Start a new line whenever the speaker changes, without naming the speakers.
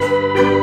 Música